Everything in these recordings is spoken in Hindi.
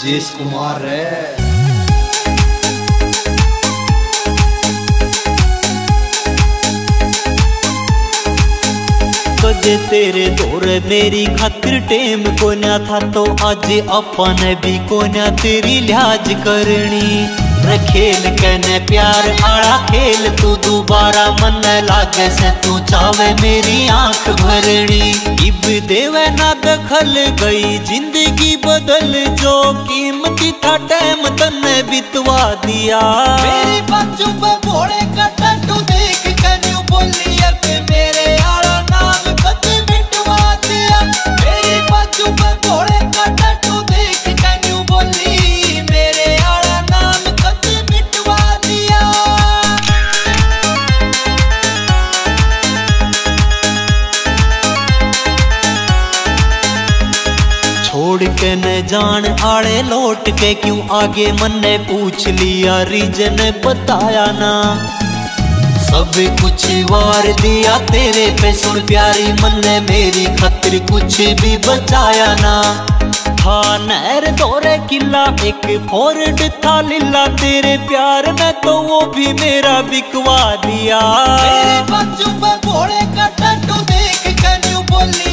अजेश कुमार है। कदे तेरे दौर मेरी खातिर टेम को ना था तो आज अपन भी को ना तेरी लिहाज करनी। खेल कने प्यार, आड़ा खेल, तू दोबारा मन लागे से, तू चावे मेरी आँख भरनी। देवे ना दखल गई, ज़िंदगी बदल, जो कीमती था टाइम तन्ने बितवा दिया। मेरे बच्चों पे भोले का छोड़ के न जान आड़े लौट के क्यों आगे मन ने पूछ लिया? रीजन बताया ना। सब कुछ वार दिया तेरे पे, सुन प्यारी मन ने मेरी खातिर कुछ भी बचाया ना। था नहर दौरे किला, एक फोर्ड था लीला, तेरे प्यार में तो वो भी मेरा बिकवा दिया। मेरे बच्चों पे भोले का टट्टू देख कन्यू बोली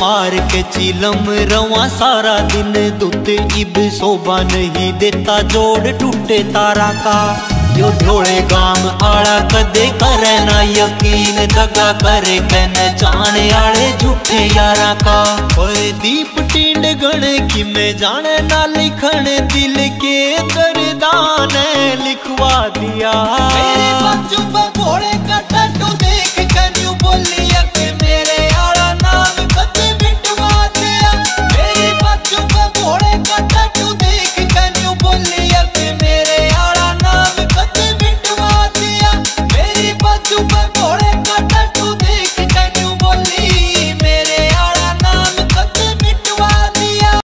मार के चिलम रवा सारा दिन दुत इब शोभा नहीं देता जोड़ टूटे तारा का। यो ढोले गाम आड़ा कदे करे ना यकीन दगा करे कन जाने आड़े झूठे यारा का। ओए दीप टींड गण कि मैं जाने ना लिखण दिल के दरदान, लिखवा दिया। मेरे बच्चों